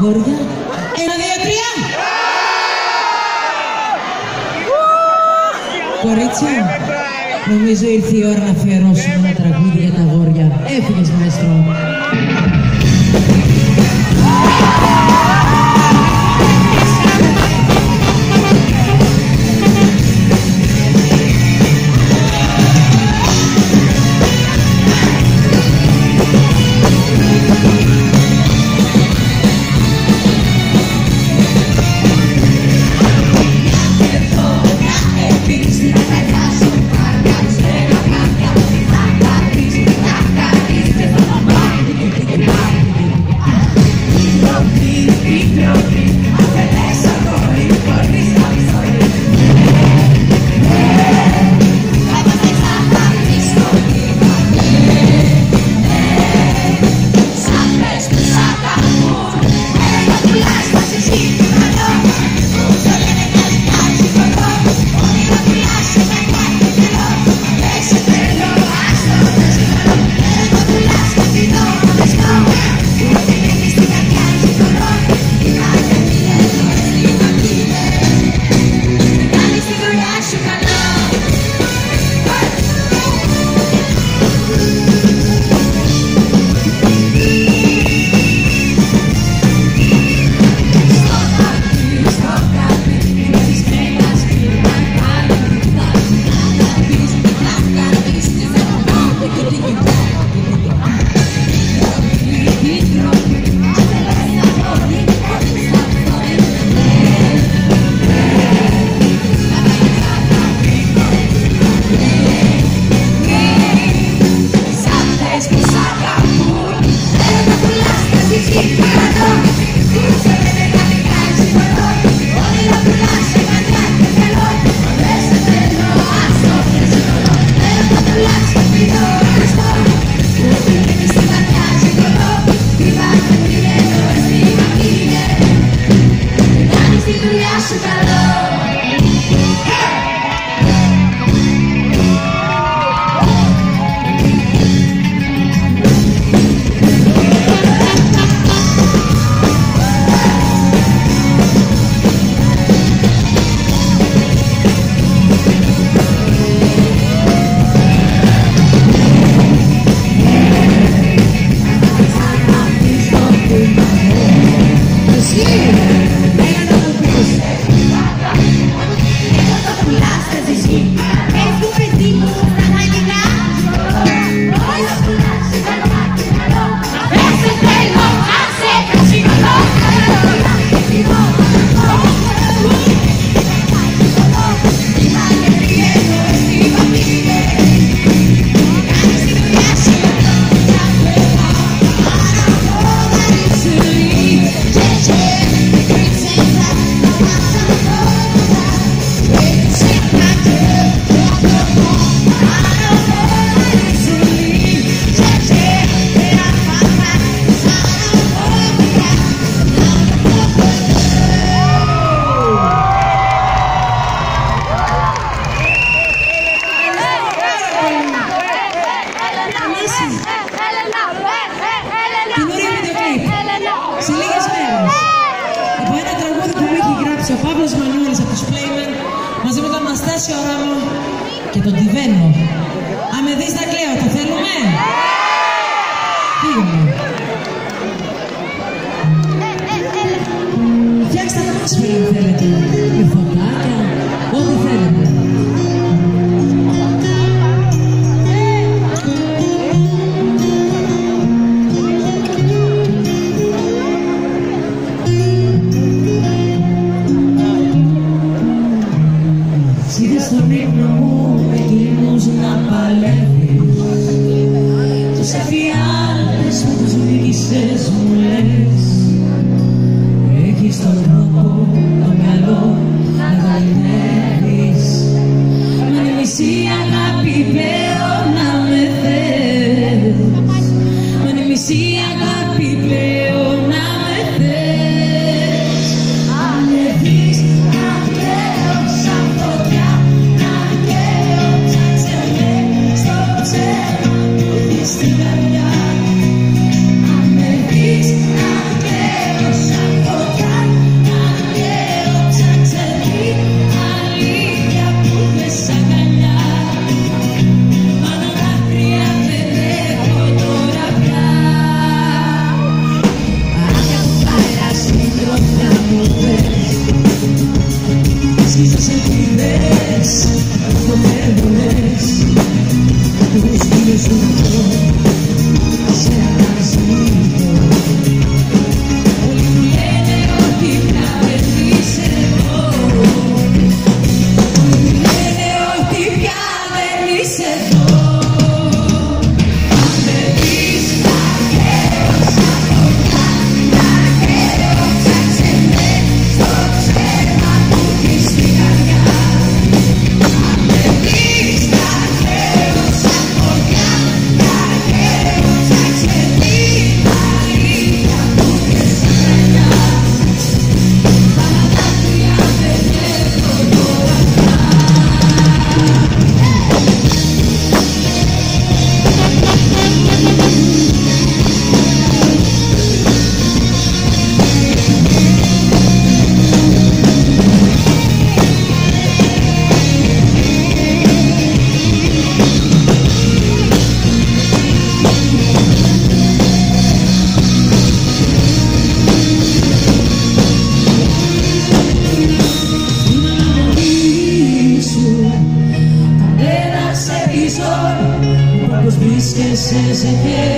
αγόρια. Ένα, δύο, τρία. Κορίτσια, νομίζω ήρθε η ώρα να αφιερώσουμε ένα τραγούδι για τα αγόρια. Έφυγες, μαέστρο. Τον Αναστάσιο Ράμο και τον Τιβένο. Αν με δεις θα κλαίω, το θέλουμε; Φύγουμε. Φτιάξτε τα άτμοσφαιρα αν θέλετε, με φωτάκια, Είδα στον ύπνο μου εκείνους να παλεύεις. Τους εφιάλτες με τους νίκησες μου λες. Έχεις τον τρόπο το καλό να γαλινεύεις Με μισή αγάπη πέω να με θες. Με μισή αγάπη disappear.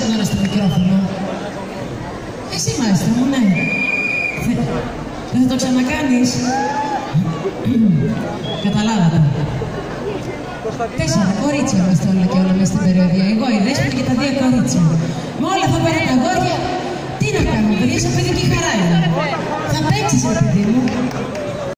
τα μένα στο μικρόφωνο. Εσύ είμαστε μου, ναι. Δεν θα το ξανακάνεις. Καταλάβατε. Τέσσερα κορίτσια είμαστε όλα και όλα μέσα στην περιοδία. Εγώ, η Δέσπη και τα δύο κορίτσια. Με όλα αυτά πέρα τα αγόρια, τι να κάνουμε, παιδιά, σαν παιδική χαρά είναι. Θα παίξεις, παιδί μου.